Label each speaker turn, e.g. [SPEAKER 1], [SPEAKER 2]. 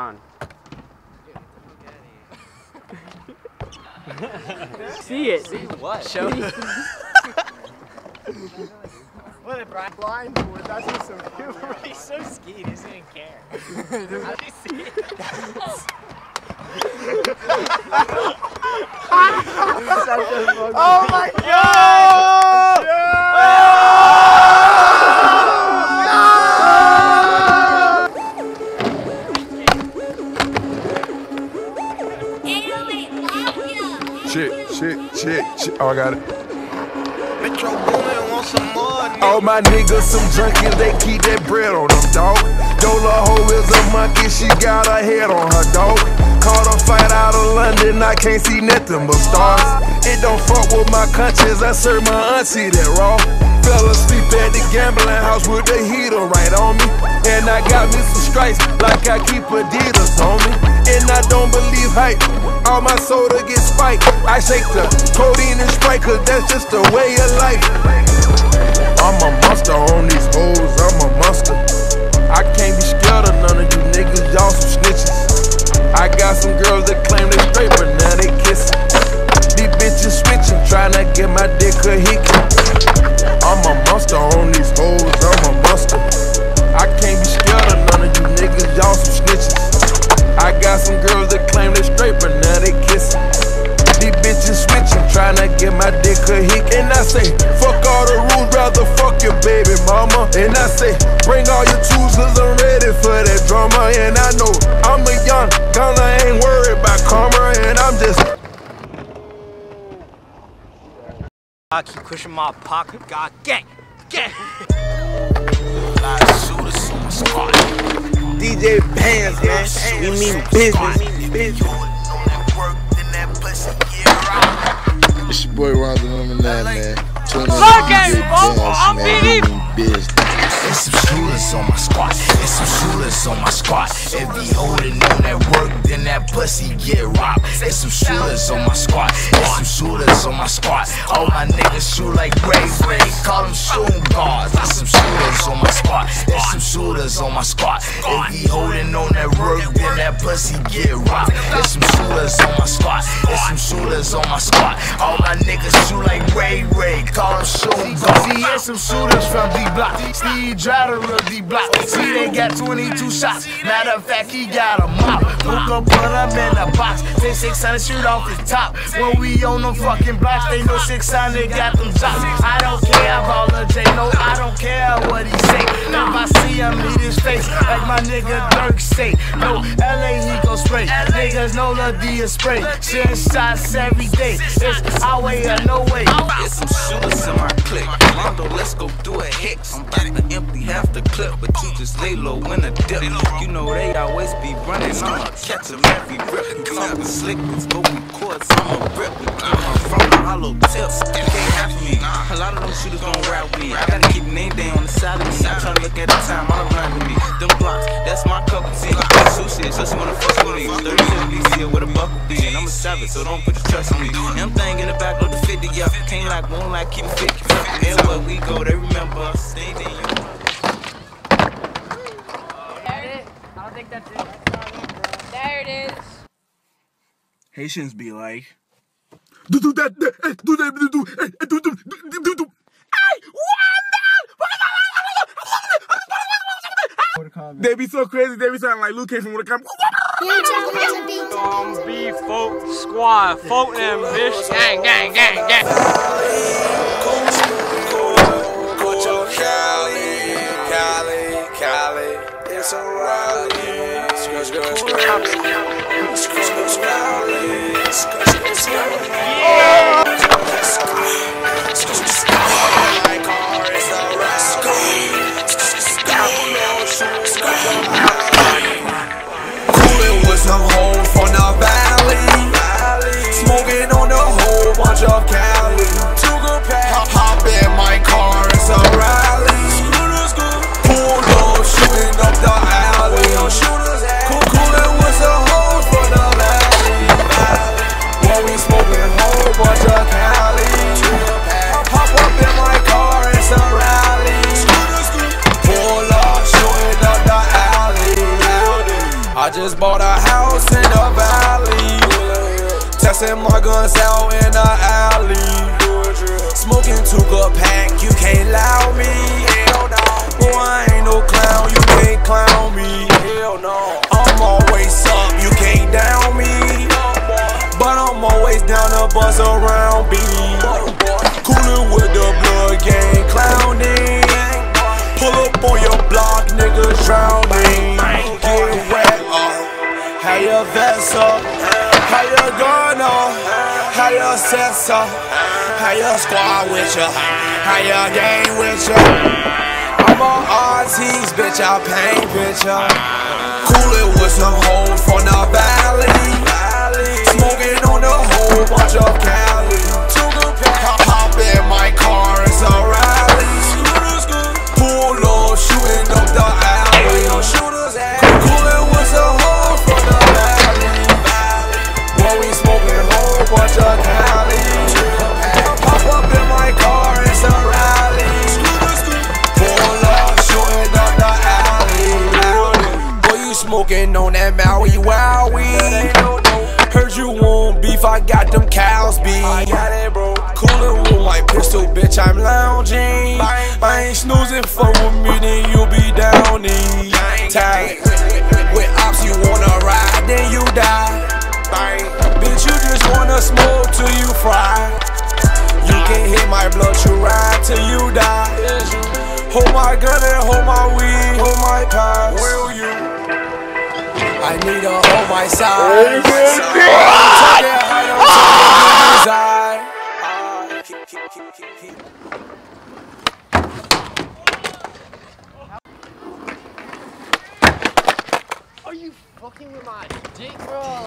[SPEAKER 1] on. See it. See
[SPEAKER 2] what?
[SPEAKER 1] Show me.
[SPEAKER 3] What a Brian blindfolded. That's what's so cute. He's so ski. He doesn't even care. How did he see it? oh my
[SPEAKER 4] shit, shit, shit. Oh, I got it.
[SPEAKER 5] Metro Boomin want some more.
[SPEAKER 4] All my niggas some junkies, they keep that bread on them, dog. Dola hoe is a monkey, she got her head on her, dog. Caught a fight out of London, I can't see nothing but stars. It don't fuck with my conscience, I serve my auntie that raw. Fell asleep at the gambling house with the heater right on me. And I got me some stripes, like I keep Adidas on me. And I don't believe hype, all my soda gets spiked. I shake the codeine and Sprite, cause that's just the way of life. I'm a monster on these hoes, I'm a monster. I can't I got some girls that claim they straight, but I
[SPEAKER 2] keep pushing my pocket. God, gang, gang.
[SPEAKER 5] DJ Bands, man. We mean business. business.
[SPEAKER 6] It's your boy Ronzo number nine, man. Tune in to
[SPEAKER 1] Fuck
[SPEAKER 6] DJ
[SPEAKER 1] it, bro.
[SPEAKER 6] Bands,
[SPEAKER 1] I'm
[SPEAKER 6] man.
[SPEAKER 1] BD.
[SPEAKER 7] There's some shooters on my squad. There's some shooters on my squad. If he holding on that work, then that pussy get robbed. There's some shooters on my squad. There's some shooters on my squad. All my niggas shoot like Ray Ray. Call them shooting guards. There's some shooters on my squad. There's some shooters on my squad. If he holding on that work, then that pussy get robbed. There's some shooters on my squad. There's some shooters on my squad. All my niggas shoot like Ray Ray. Call them shooting guards.
[SPEAKER 5] Some shooters from D Block. Steve Driver of D Block. See, they got 22 shots. Matter of fact, he got a mop. Hook up, put him in a box. Say 600 shoot off the top. When we on them fucking blocks, they know 600 got them shots. I don't care about Lil J, no, I don't care what he say. If I see him, meet his face, like my nigga Durk say. No, LA, he go spray. Niggas know Lil D is spray. Shit shots every day. It's our way or no way.
[SPEAKER 8] There's some shooters in my clique. Mondo, let's go do a hex. I'm about to empty half the clip, but you just lay low in a dip. You know they always be running. I'ma catch them every rip. Talking slick, let's go record. I'm a rip. I'm from the hollow tips. Can't have me. A lot of them shooters gon' rap with me. I gotta keep name day on the side of me. I'm tryna look at the time. I'm blind with me. Them blocks, that's my cup of tea. Sushi, so she wanna fuck with me. 37 BC with a buckle D. And I'm a savage, so don't put your trust in me. Them thing in the back of the 50, yeah. Can't like, won't like, keep it fit. Everywhere we go, they remember us. Stay there, you
[SPEAKER 1] I don't think that's it. There it is.
[SPEAKER 9] Haitians be like.
[SPEAKER 4] Do do that, eh, do that, do do, eh, eh, do do, do do, do. They be so crazy, they be sounding like Luke Cage from Wakanda.
[SPEAKER 1] Um, B folk squad, folk them bitch. Gang, gang, gang, gang.
[SPEAKER 5] Cali, Cali, Cali, it's a rally. Scratch, scratch. Scratch, scratch, scratch. Scratch, scratch, scratch. Testing my guns out in the alley. Smoking two good pack, you can't allow me. Hell no. Boy, I ain't no clown, you can't clown me. Hell no. I'm always up, you can't down me. But I'm always down to buzz around B. Coolin' with the blood gang clowning. Pull up on your block, niggas drowning. Get wet uh, up, how your vest up, how your gun up, how your up, how your squad with ya, how your gang with ya. I'm on RTs, bitch, I paint, bitch, ya. Coolin' with some hoes from the valley. Smoking on a whole bunch of Cali. Cows beef. I got it, bro. Coolin' with my pistol, bitch, I'm lounging. I ain't snoozing, fuck with me, then you'll be down in tight. With ops, you wanna ride, then you die. Bitch, you just wanna smoke till you fry. You can hit my blood, you ride till you die. Hold my gun and hold my weed, hold my pass. Will you? I need to hold my side. High,